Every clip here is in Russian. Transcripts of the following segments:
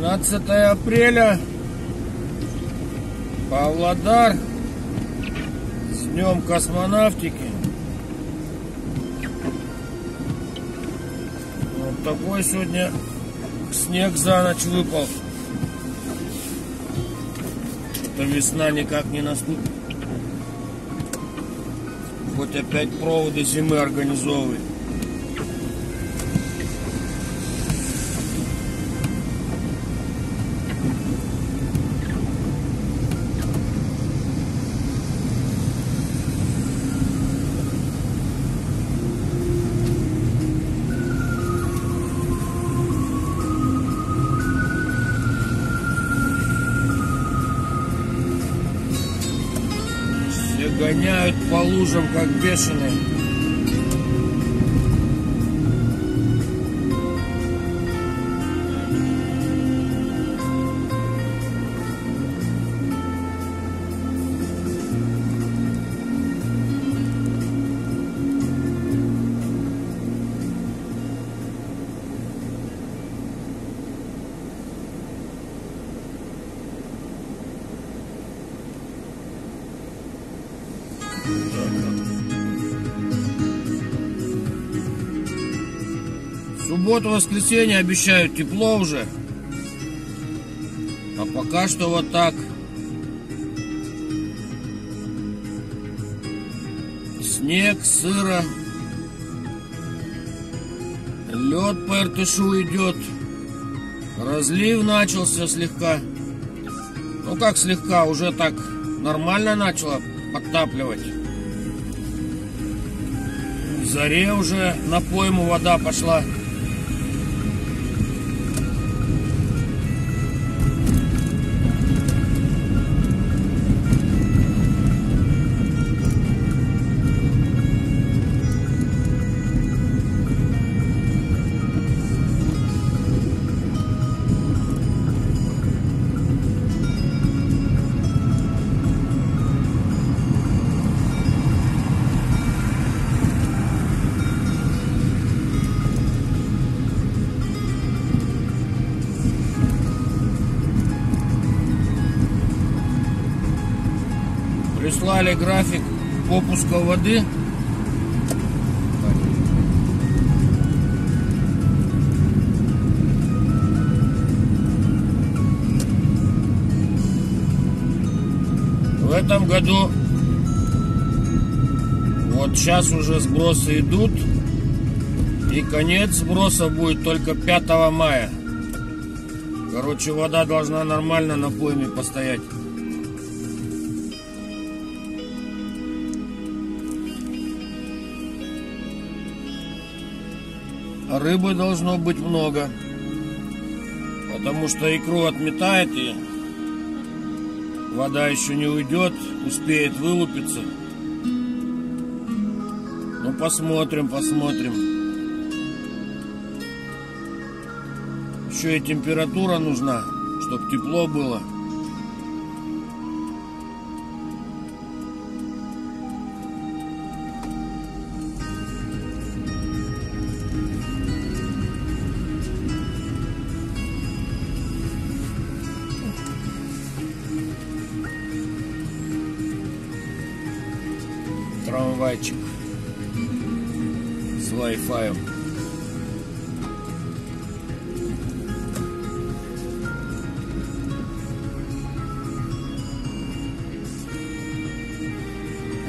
12 апреля. Павлодар. С днем космонавтики. Вот такой сегодня снег за ночь выпал. Что весна никак не наступит. Хоть опять проводы зимы организовывает. Гоняют по лужам, как бешеные. Субботу-воскресенье обещают тепло уже. А пока что вот так. Снег, сыро. Лед по Иртышу идет. Разлив начался слегка. Ну как слегка, уже так нормально начало подтапливать. Заре уже на пойму вода пошла. Прислали график попуска воды. В этом году вот сейчас уже сбросы идут. И конец сброса будет только 5 мая. Короче, вода должна нормально на пойме постоять. Рыбы должно быть много. Потому что икру отметает и вода еще не уйдет, успеет вылупиться. Ну, посмотрим, посмотрим. Еще и температура нужна, чтобы тепло было. Трамвайчик с Wi-Fi.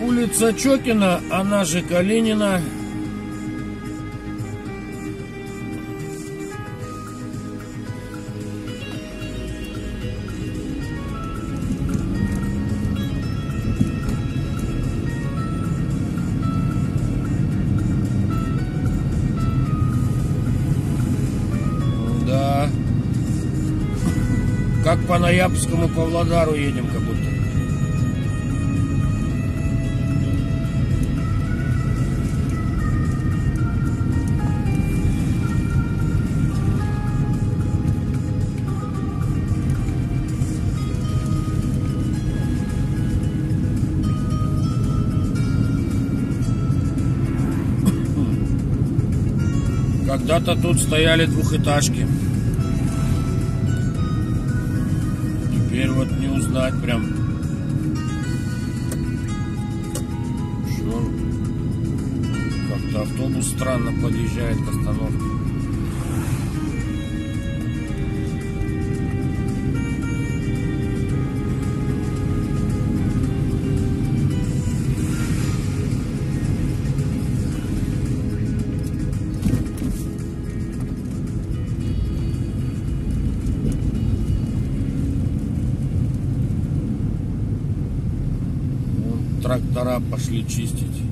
Улица Чокина, она же Калинина. Как по Ноябрьскому Павлодару едем, как будто. Когда-то тут стояли двухэтажки. Теперь вот не узнать прям. Что? Как-то автобус странно подъезжает к остановке. Трактора пошли чистить.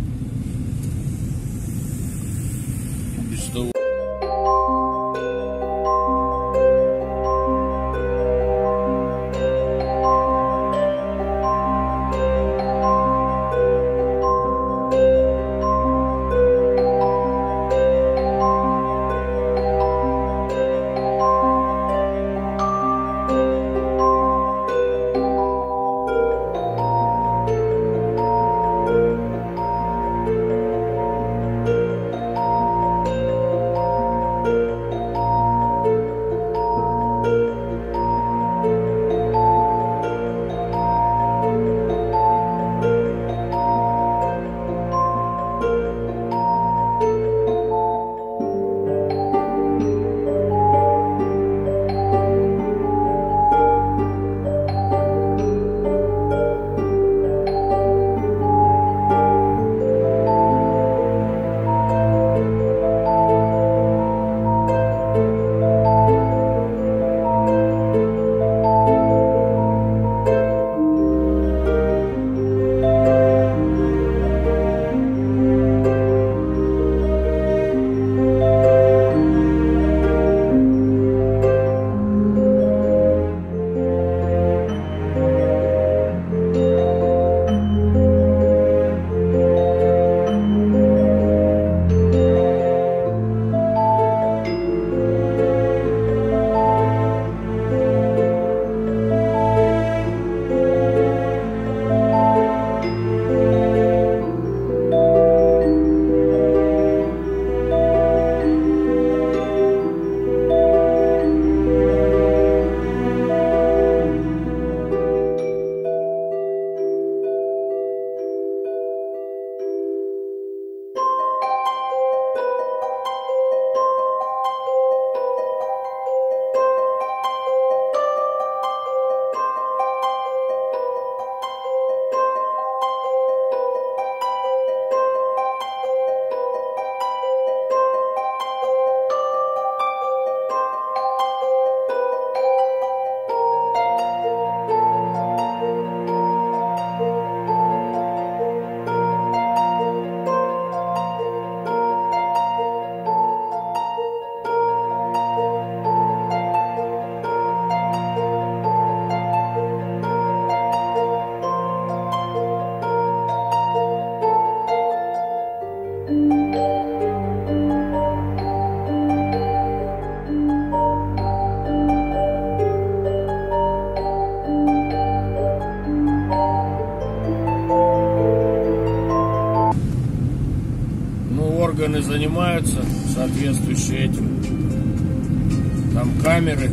Органы занимаются соответствующие этим. Там камеры.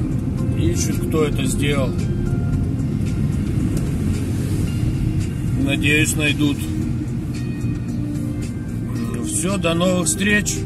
Ищут, кто это сделал. Надеюсь, найдут. Все, до новых встреч.